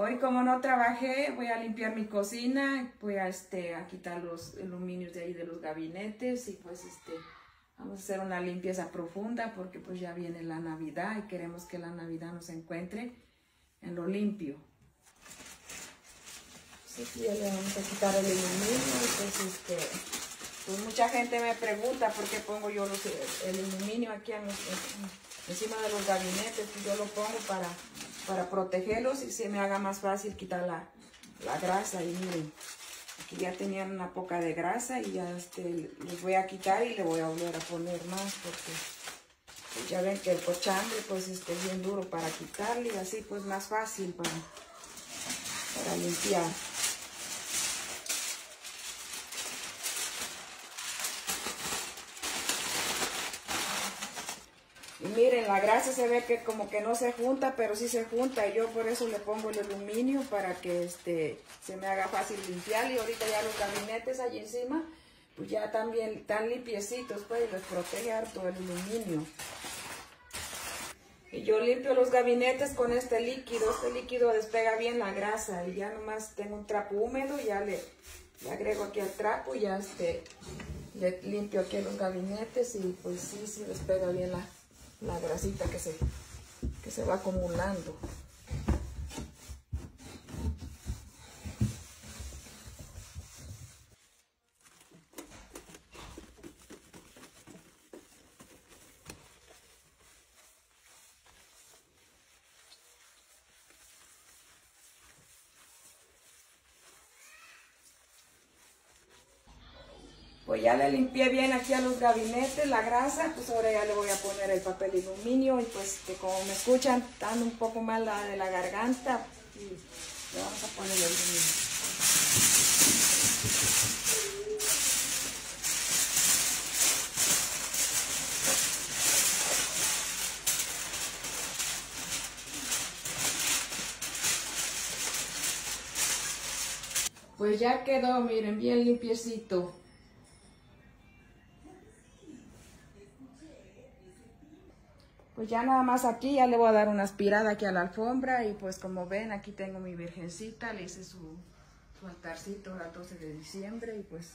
Hoy como no trabajé, voy a limpiar mi cocina, voy a, este, a quitar los aluminios de ahí de los gabinetes y pues este, vamos a hacer una limpieza profunda porque pues ya viene la Navidad y queremos que la Navidad nos encuentre en lo limpio. Pues aquí ya le vamos a quitar el aluminio pues este, pues mucha gente me pregunta por qué pongo yo el aluminio aquí encima de los gabinetes, pues yo lo pongo para para protegerlos y se me haga más fácil quitar la, grasa. Y miren, aquí ya tenían una poca de grasa y ya este, les voy a quitar y le voy a volver a poner más porque pues, ya ven que el cochambre pues este, es bien duro para quitarle y así pues más fácil para, para limpiar. Y miren, la grasa se ve que como que no se junta, pero sí se junta. Y yo por eso le pongo el aluminio para que este, se me haga fácil limpiar. Y ahorita ya los gabinetes allí encima, pues ya también están limpiecitos, pues les protege harto el aluminio. Y yo limpio los gabinetes con este líquido. Este líquido despega bien la grasa. Y ya nomás tengo un trapo húmedo, ya le, le agrego aquí al trapo y ya este, le limpio aquí los gabinetes y pues sí, sí despega bien la la grasita que se, que se va acumulando. Pues ya le limpié bien aquí a los gabinetes la grasa, pues ahora ya le voy a poner el papel de aluminio y pues que como me escuchan, estando un poco mal la de la garganta, le vamos a poner el aluminio. Pues ya quedó, miren, bien limpiecito. Pues ya nada más aquí, ya le voy a dar una aspirada aquí a la alfombra y pues como ven aquí tengo mi virgencita, le hice su, su altarcito el 12 de diciembre y pues